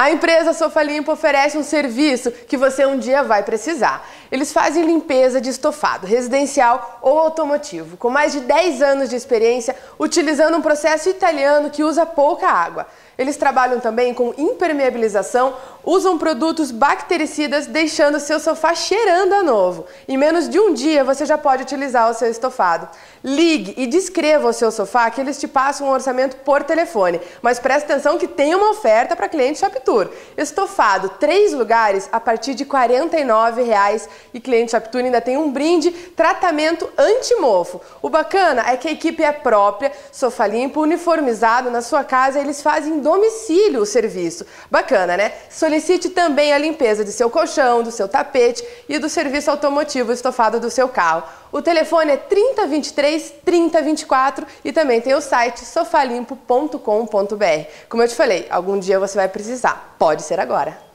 A empresa Sofá Limpo oferece um serviço que você um dia vai precisar. Eles fazem limpeza de estofado residencial ou automotivo, com mais de 10 anos de experiência, utilizando um processo italiano que usa pouca água. Eles trabalham também com impermeabilização, usam produtos bactericidas, deixando seu sofá cheirando a novo. Em menos de um dia você já pode utilizar o seu estofado. Ligue e descreva o seu sofá que eles te passam um orçamento por telefone. Mas preste atenção que tem uma oferta para cliente Shoptour. Estofado, três lugares a partir de R$ 49,00 e cliente Shoptour ainda tem um brinde, tratamento anti-mofo. O bacana é que a equipe é própria, sofá limpo, uniformizado na sua casa, eles fazem domicílio o serviço. Bacana, né? Solicite também a limpeza de seu colchão, do seu tapete e do serviço automotivo estofado do seu carro. O telefone é 3023 3024 e também tem o site sofalimpo.com.br. Como eu te falei, algum dia você vai precisar. Pode ser agora.